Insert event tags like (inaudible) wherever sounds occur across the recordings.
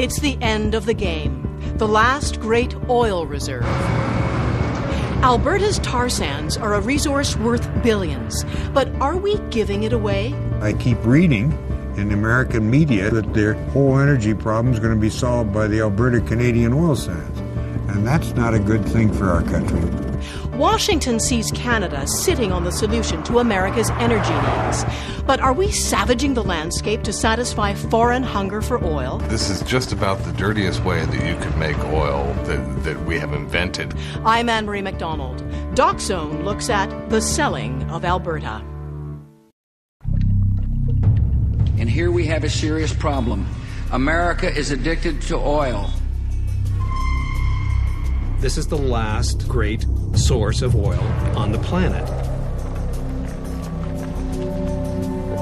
It's the end of the game, the last great oil reserve. Alberta's tar sands are a resource worth billions, but are we giving it away? I keep reading in American media that their whole energy problem is going to be solved by the Alberta Canadian oil sands. And that's not a good thing for our country. Washington sees Canada sitting on the solution to America's energy needs. But are we savaging the landscape to satisfy foreign hunger for oil? This is just about the dirtiest way that you could make oil that, that we have invented. I'm Ann Marie MacDonald. Doc Zone looks at the selling of Alberta. And here we have a serious problem. America is addicted to oil. This is the last great source of oil on the planet.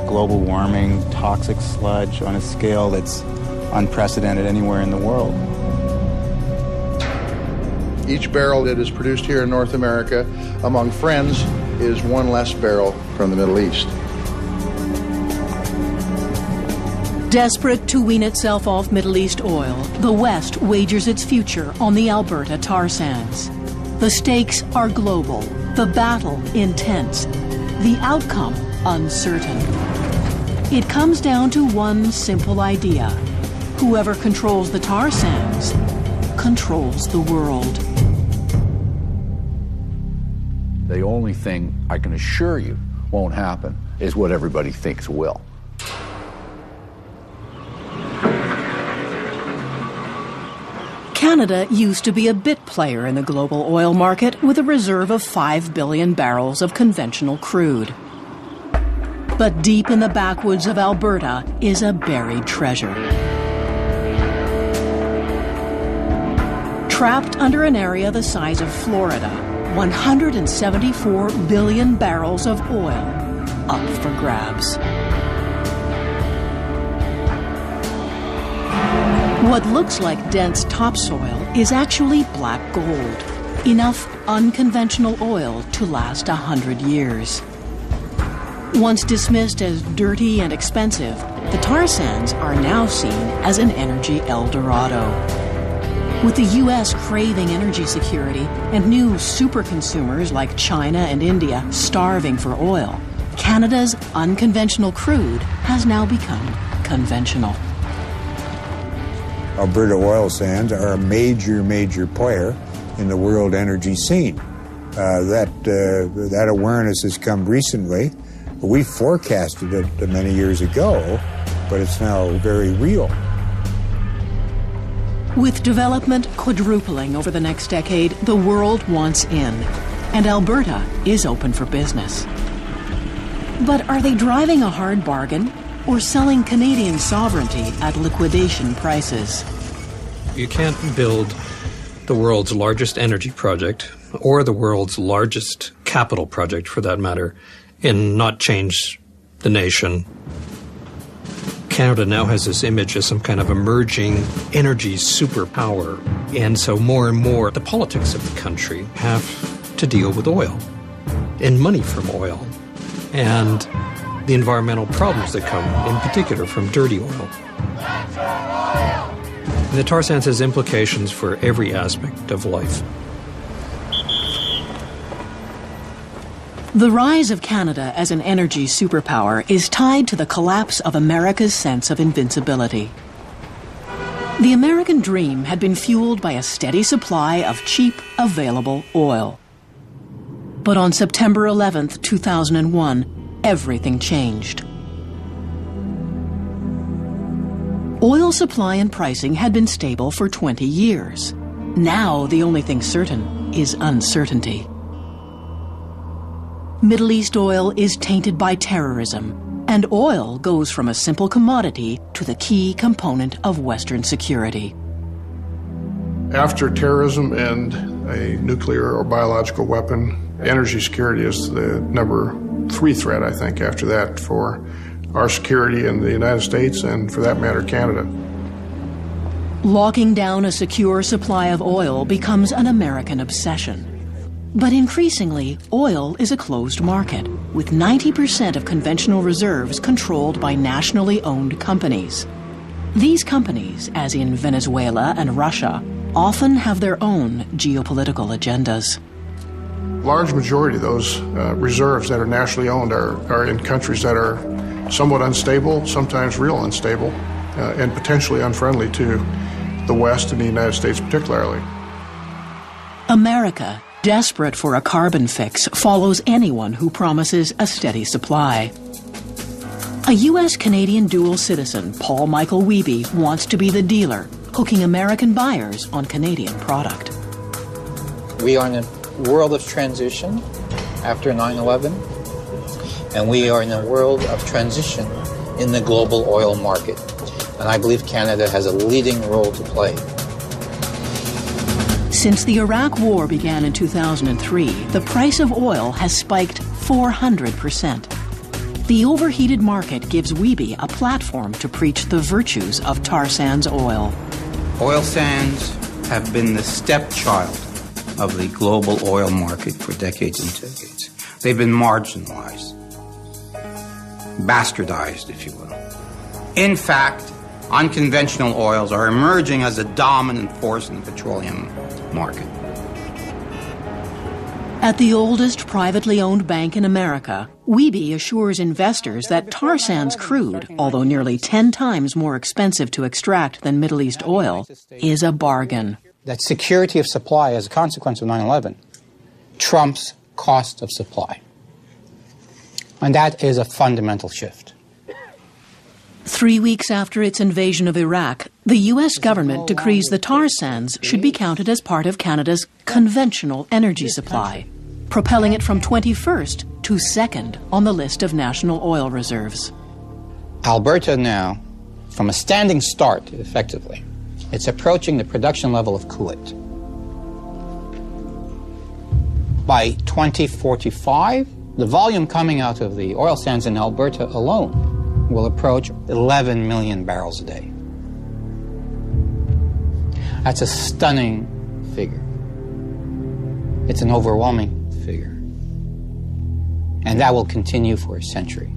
Global warming, toxic sludge on a scale that's unprecedented anywhere in the world. Each barrel that is produced here in North America among friends is one less barrel from the Middle East. Desperate to wean itself off Middle East oil, the West wagers its future on the Alberta tar sands. The stakes are global, the battle intense, the outcome uncertain. It comes down to one simple idea whoever controls the tar sands controls the world. The only thing I can assure you won't happen is what everybody thinks will. Canada used to be a bit player in the global oil market with a reserve of 5 billion barrels of conventional crude. But deep in the backwoods of Alberta is a buried treasure. Trapped under an area the size of Florida, 174 billion barrels of oil up for grabs. What looks like dense topsoil is actually black gold, enough unconventional oil to last a hundred years. Once dismissed as dirty and expensive, the tar sands are now seen as an energy El Dorado. With the U.S. craving energy security and new super consumers like China and India starving for oil, Canada's unconventional crude has now become conventional. Alberta oil sands are a major, major player in the world energy scene. Uh, that uh, that awareness has come recently. We forecasted it many years ago, but it's now very real. With development quadrupling over the next decade, the world wants in, and Alberta is open for business. But are they driving a hard bargain or selling Canadian sovereignty at liquidation prices? You can't build the world's largest energy project or the world's largest capital project for that matter and not change the nation. Canada now has this image as some kind of emerging energy superpower. And so more and more the politics of the country have to deal with oil and money from oil and the environmental problems that come, in particular, from dirty oil. And the tar sands has implications for every aspect of life. The rise of Canada as an energy superpower is tied to the collapse of America's sense of invincibility. The American dream had been fueled by a steady supply of cheap, available oil. But on September 11, 2001, everything changed. Oil supply and pricing had been stable for 20 years. Now the only thing certain is uncertainty. Middle East oil is tainted by terrorism, and oil goes from a simple commodity to the key component of Western security. After terrorism and a nuclear or biological weapon, energy security is the number three threat, I think, after that for our security in the United States and, for that matter, Canada. Locking down a secure supply of oil becomes an American obsession. But increasingly, oil is a closed market, with 90% of conventional reserves controlled by nationally owned companies. These companies, as in Venezuela and Russia, often have their own geopolitical agendas. Large majority of those uh, reserves that are nationally owned are, are in countries that are somewhat unstable, sometimes real unstable, uh, and potentially unfriendly to the West and the United States particularly. America, desperate for a carbon fix, follows anyone who promises a steady supply. A U.S. Canadian dual citizen, Paul Michael Wihbey, wants to be the dealer, hooking American buyers on Canadian product. We are in a world of transition after 9 11, and we are in a world of transition in the global oil market. And I believe Canada has a leading role to play. Since the Iraq War began in 2003, the price of oil has spiked 400%. The overheated market gives Wihbey a platform to preach the virtues of tar sands oil. Oil sands have been the stepchild of the global oil market for decades and decades. They've been marginalized, bastardized, if you will. In fact, unconventional oils are emerging as a dominant force in the petroleum market. At the oldest privately owned bank in America, Wihbey assures investors that tar sands crude, although nearly 10 times more expensive to extract than Middle East oil, is a bargain. That security of supply as a consequence of 9 11 trumps cost of supply. And that is a fundamental shift. Three weeks after its invasion of Iraq, the U.S. government decrees the tar sands should be counted as part of Canada's conventional energy supply, propelling it from 21st to 2nd on the list of national oil reserves. Alberta now, from a standing start, effectively, it's approaching the production level of Kuwait. By 2045, the volume coming out of the oil sands in Alberta alone will approach 11 million barrels a day. That's a stunning figure. It's an overwhelming figure. And that will continue for a century.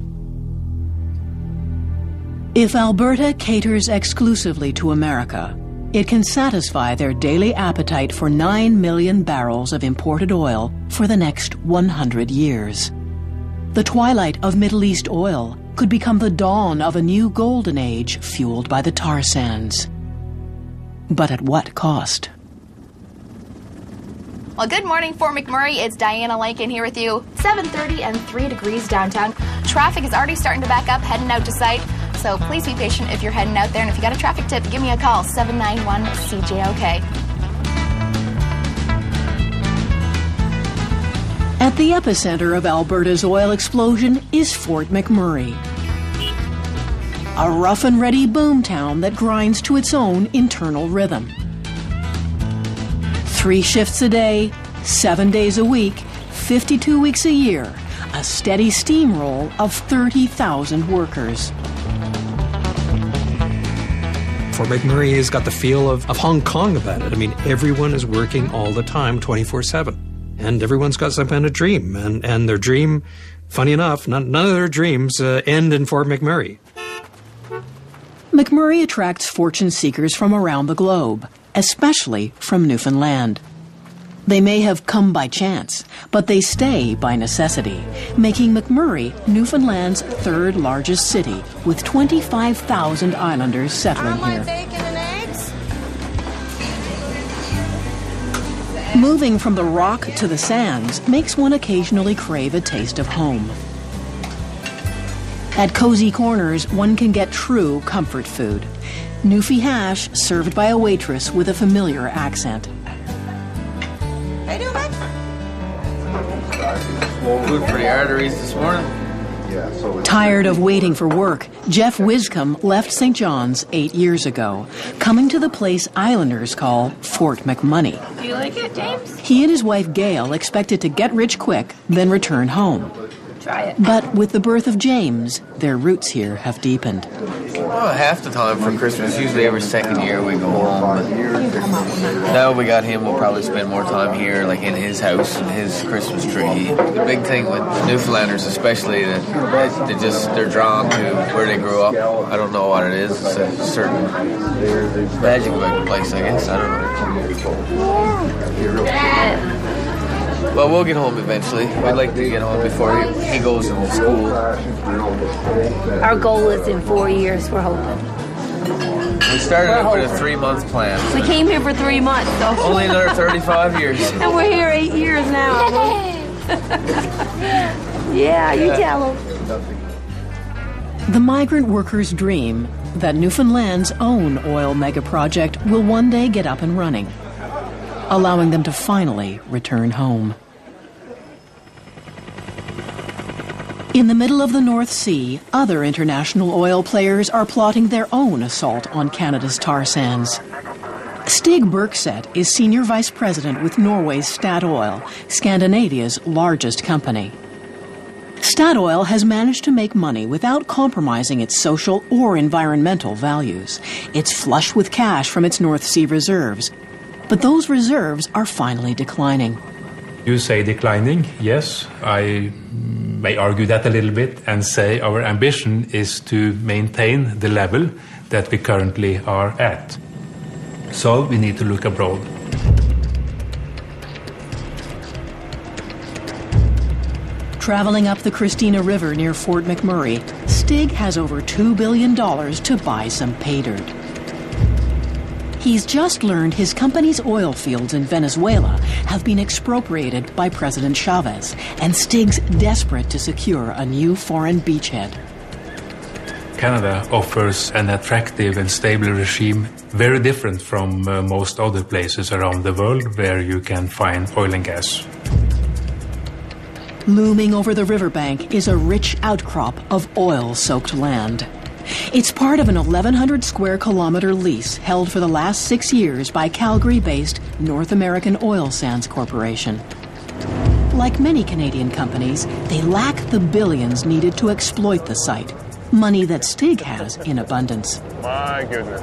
If Alberta caters exclusively to America, it can satisfy their daily appetite for 9 million barrels of imported oil for the next 100 years. The twilight of Middle East oil could become the dawn of a new golden age fueled by the tar sands. But at what cost? Well, good morning, Fort McMurray. It's Diana Lincoln here with you. 7:30 and 3 degrees downtown. Traffic is already starting to back up, heading out to site. So please be patient if you're heading out there. And if you got a traffic tip, give me a call 791 CJOK. At the epicenter of Alberta's oil explosion is Fort McMurray. A rough and ready boomtown that grinds to its own internal rhythm. Three shifts a day, seven days a week, 52 weeks a year, a steady steamroll of 30,000 workers. McMurray has got the feel of, of Hong Kong about it. I mean, everyone is working all the time, 24 7. And everyone's got some kind of dream. And, and their dream, funny enough, none, none of their dreams uh, end in Fort McMurray. McMurray attracts fortune seekers from around the globe, especially from Newfoundland. They may have come by chance, but they stay by necessity, making McMurray Newfoundland's third largest city, with 25,000 islanders settling here. Moving from the rock to the sands makes one occasionally crave a taste of home. At Cozy Corners, one can get true comfort food. Newfie hash served by a waitress with a familiar accent. Food for the arteries this morning. Tired of waiting for work, Jeff Wiscombe left St. John's eight years ago, coming to the place islanders call Fort McMoney. Do you like it, James? He and his wife Gail expected to get rich quick, then return home. Try it. But with the birth of James, their roots here have deepened. Well, half the time for Christmas, usually every second year we go home. But now we got him, we'll probably spend more time here, like in his house and his Christmas tree. The big thing with Newfoundlanders, especially, that they just they're drawn to where they grew up. I don't know what it is. It's a certain magic about the place, I guess. I don't know. Well, we'll get home eventually. We'd like to get home before he, he goes to school. Our goal is in four years, we're hoping. We started out with a three month plan. We came here for three months, so. Only another 35 years. (laughs) and we're here eight years now. (laughs) yeah, you tell them. The migrant worker's dream that Newfoundland's own oil mega project will one day get up and running, allowing them to finally return home. In the middle of the North Sea, other international oil players are plotting their own assault on Canada's tar sands. Stig Bergseth is Senior Vice President with Norway's Statoil, Scandinavia's largest company. Statoil has managed to make money without compromising its social or environmental values. It's flush with cash from its North Sea reserves. But those reserves are finally declining. You say declining, yes. I may argue that a little bit and say our ambition is to maintain the level that we currently are at. So we need to look abroad. Traveling up the Christina River near Fort McMurray, Stig has over $2 billion to buy some pay dirt. He's just learned his company's oil fields in Venezuela have been expropriated by President Chavez, and Stig's desperate to secure a new foreign beachhead. Canada offers an attractive and stable regime very different from uh, most other places around the world where you can find oil and gas. Looming over the riverbank is a rich outcrop of oil soaked land. It's part of an 1,100 square kilometer lease held for the last six years by Calgary based North American Oil Sands Corporation. Like many Canadian companies, they lack the billions needed to exploit the site, money that Stig has in abundance. My goodness.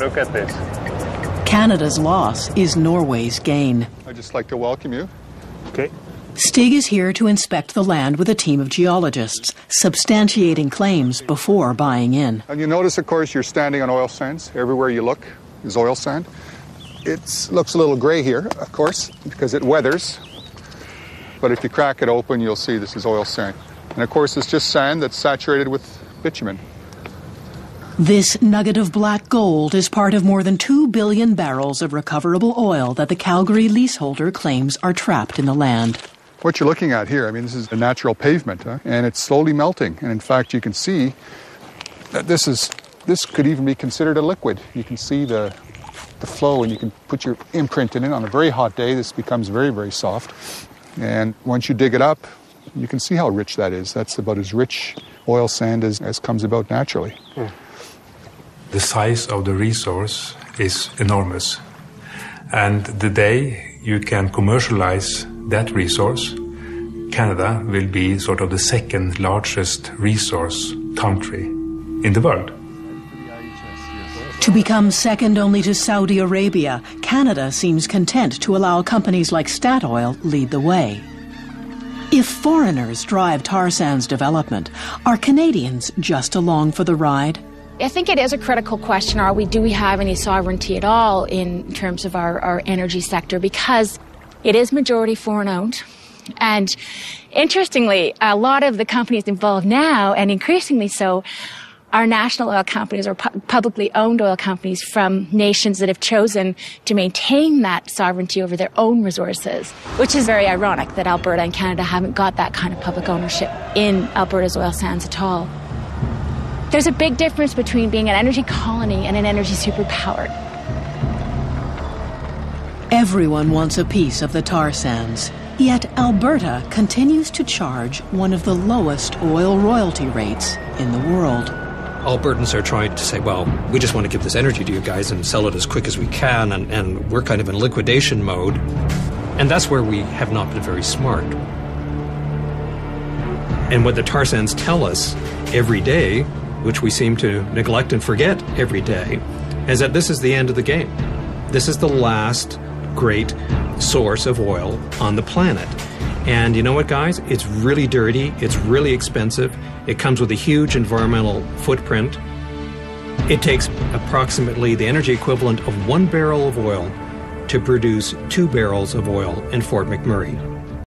Look at this. Canada's loss is Norway's gain. I'd just like to welcome you. Okay. Stig is here to inspect the land with a team of geologists, substantiating claims before buying in. And you notice, of course, you're standing on oil sands. Everywhere you look is oil sand. It looks a little gray here, of course, because it weathers. But if you crack it open, you'll see this is oil sand. And of course, it's just sand that's saturated with bitumen. This nugget of black gold is part of more than 2 billion barrels of recoverable oil that the Calgary leaseholder claims are trapped in the land. What you're looking at here, I mean, this is a natural pavement, huh? and it's slowly melting. And in fact, you can see that this is this could even be considered a liquid. You can see the the flow, and you can put your imprint in it. On a very hot day, this becomes very, very soft. And once you dig it up, you can see how rich that is. That's about as rich oil sand as, as comes about naturally. Hmm. The size of the resource is enormous. And the day you can commercialize that resource, Canada will be sort of the second largest resource country in the world. To become second only to Saudi Arabia, Canada seems content to allow companies like Statoil lead the way. If foreigners drive tar sands development, are Canadians just along for the ride? I think it is a critical question. Are we do we have any sovereignty at all in terms of our, our energy sector? Because it is majority foreign owned. And interestingly, a lot of the companies involved now, and increasingly so, are national oil companies or pu- publicly owned oil companies from nations that have chosen to maintain that sovereignty over their own resources, which is very ironic that Alberta and Canada haven't got that kind of public ownership in Alberta's oil sands at all. There's a big difference between being an energy colony and an energy superpower. Everyone wants a piece of the tar sands. Yet Alberta continues to charge one of the lowest oil royalty rates in the world. Albertans are trying to say, well, we just want to give this energy to you guys and sell it as quick as we can, and, and we're kind of in liquidation mode. And that's where we have not been very smart. And what the tar sands tell us every day, which we seem to neglect and forget every day, is that this is the end of the game. This is the last great source of oil on the planet. And you know what, guys? It's really dirty, it's really expensive, it comes with a huge environmental footprint. It takes approximately the energy equivalent of one barrel of oil to produce two barrels of oil in Fort McMurray.